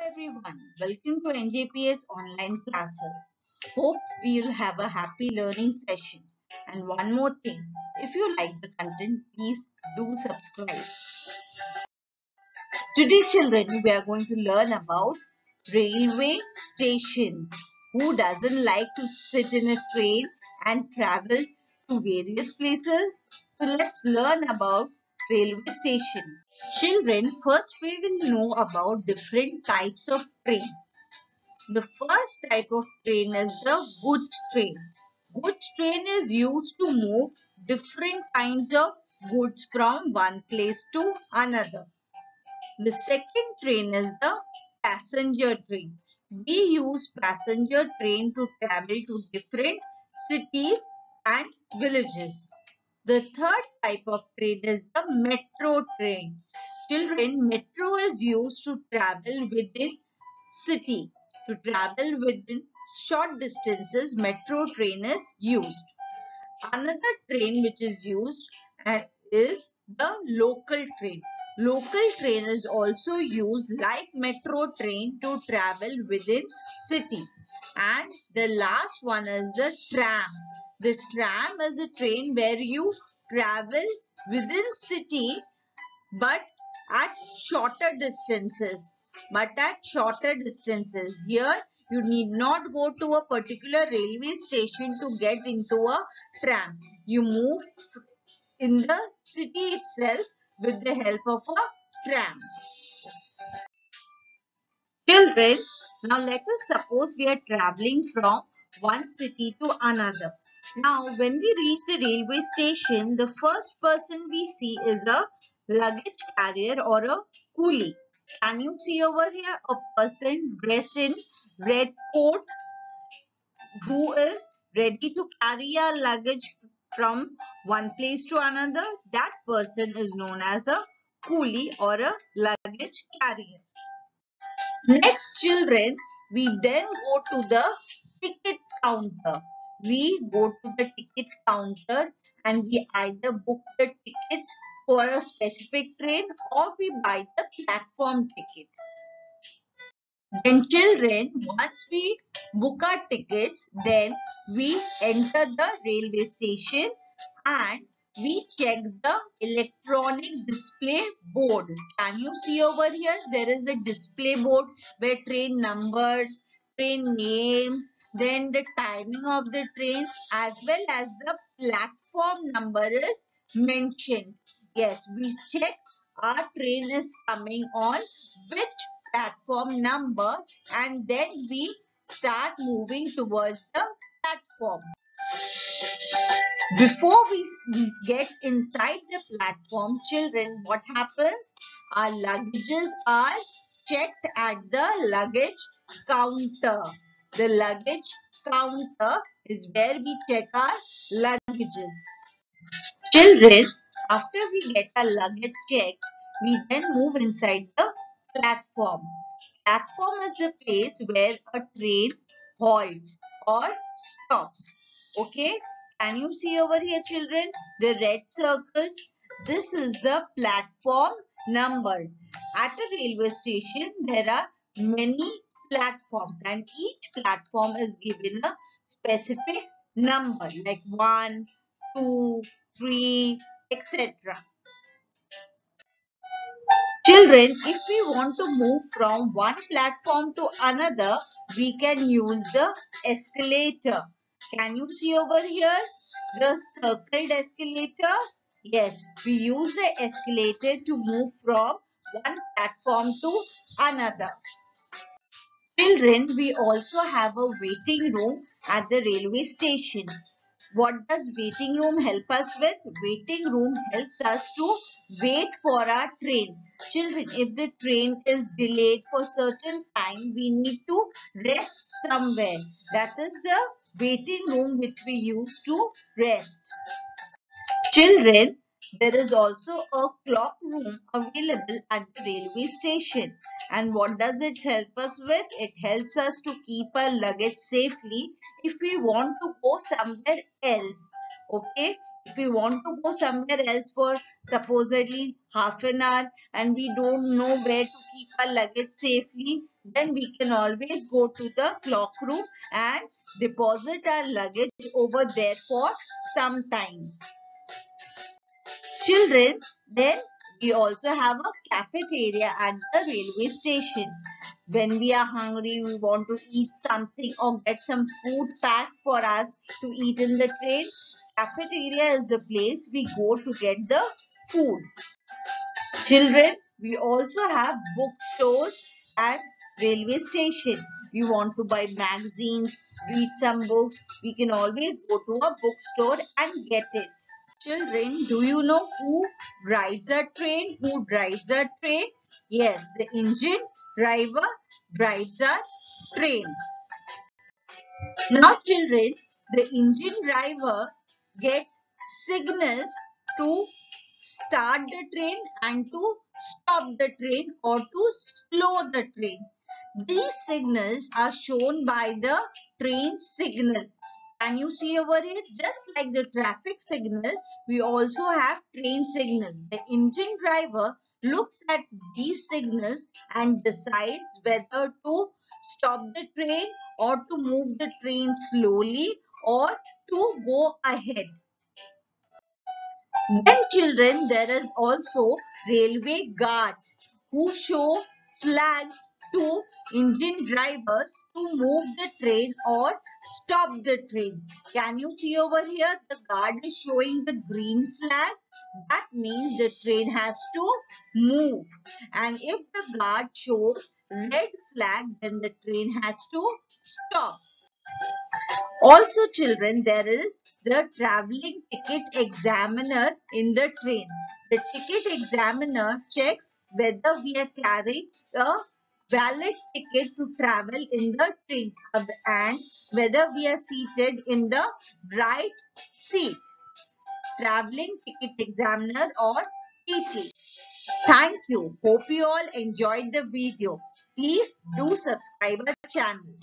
everyone, welcome to NJPS online classes. Hope we will have a happy learning session. And one more thing, if you like the content, please do subscribe. Today children, we are going to learn about railway station. Who doesn't like to sit in a train and travel to various places? So let's learn about railway station. Children, first we will know about different types of train. The first type of train is the goods train. Goods train is used to move different kinds of goods from one place to another. The second train is the passenger train. We use passenger train to travel to different cities and villages. The third type of train is the metro train. Children, metro is used to travel within city. To travel within short distances, metro train is used. Another train which is used uh, is the local train. Local train is also used like metro train to travel within city. And the last one is the tram. The tram is a train where you travel within city but at shorter distances. But at shorter distances. Here you need not go to a particular railway station to get into a tram. You move in the city itself with the help of a tram. Children, now let us suppose we are traveling from one city to another. Now, when we reach the railway station, the first person we see is a luggage carrier or a coolie. Can you see over here a person dressed in red coat who is ready to carry a luggage from one place to another? That person is known as a coolie or a luggage carrier. Next children, we then go to the ticket counter. We go to the ticket counter and we either book the tickets for a specific train or we buy the platform ticket. Then children, once we book our tickets, then we enter the railway station and we check the electronic display board. Can you see over here? There is a display board where train numbers, train names, then the timing of the trains as well as the platform number is mentioned. Yes, we check our train is coming on which platform number and then we start moving towards the platform. Before we get inside the platform, children, what happens? Our luggages are checked at the luggage counter. The luggage counter is where we check our luggages. Children, after we get our luggage checked, we then move inside the platform. Platform is the place where a train halts or stops. Okay, can you see over here children? The red circles. This is the platform number. At a railway station, there are many platforms and each platform is given a specific number like 1, 2, 3, etc. Children, if we want to move from one platform to another, we can use the escalator. Can you see over here the circled escalator? Yes, we use the escalator to move from one platform to another. Children, we also have a waiting room at the railway station. What does waiting room help us with? Waiting room helps us to wait for our train. Children, if the train is delayed for certain time, we need to rest somewhere. That is the waiting room which we use to rest. Children, there is also a cloak room available at the railway station. And what does it help us with? It helps us to keep our luggage safely if we want to go somewhere else. Okay. If we want to go somewhere else for supposedly half an hour and we don't know where to keep our luggage safely, then we can always go to the cloak room and deposit our luggage over there for some time. Children, then we also have a cafeteria at the railway station. When we are hungry, we want to eat something or get some food packed for us to eat in the train. Cafeteria is the place we go to get the food. Children, we also have bookstores at railway station. We want to buy magazines, read some books. We can always go to a bookstore and get it. Children, do you know who rides a train? Who drives a train? Yes, the engine driver drives a train. Now children, the engine driver gets signals to start the train and to stop the train or to slow the train. These signals are shown by the train signal. Can you see over here? Just like the traffic signal, we also have train signal. The engine driver looks at these signals and decides whether to stop the train or to move the train slowly or to go ahead. Then children, there is also railway guards who show flags to engine drivers to move the train or stop the train. Can you see over here? The guard is showing the green flag. That means the train has to move. And if the guard shows red flag, then the train has to stop. Also children, there is the traveling ticket examiner in the train. The ticket examiner checks whether we are carrying a valid ticket to travel in the train uh, and whether we are seated in the right seat. Traveling Ticket Examiner or TT. Thank you. Hope you all enjoyed the video. Please do subscribe our channel.